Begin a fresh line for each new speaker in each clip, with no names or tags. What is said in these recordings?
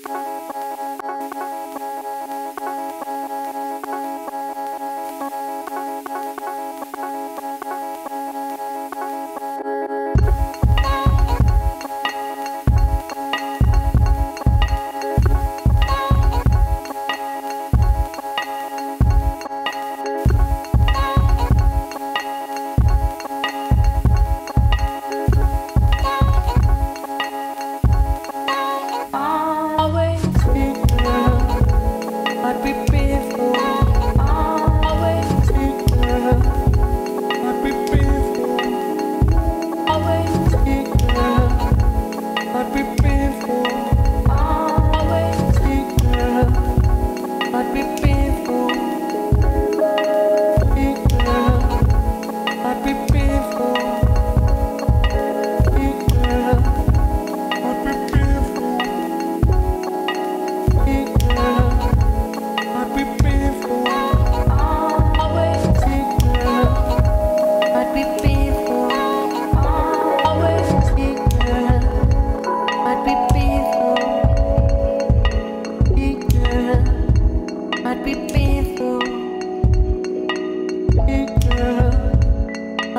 you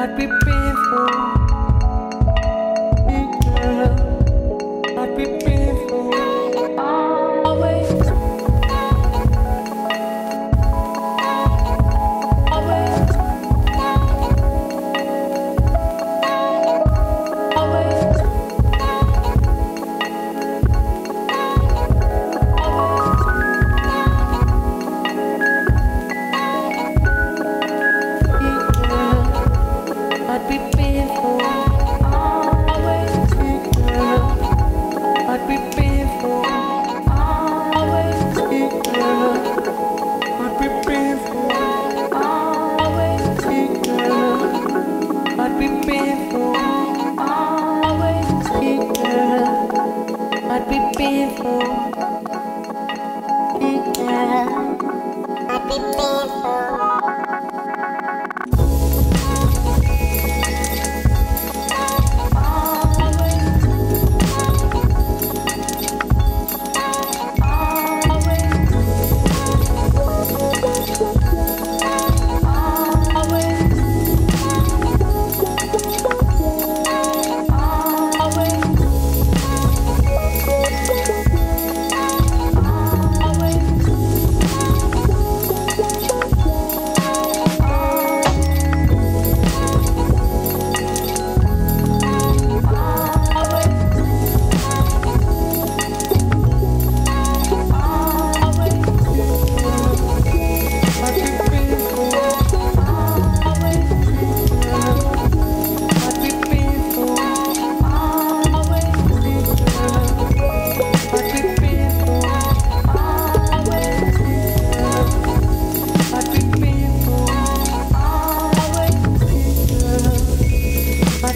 God be might be painful. Mm be painful.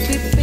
happy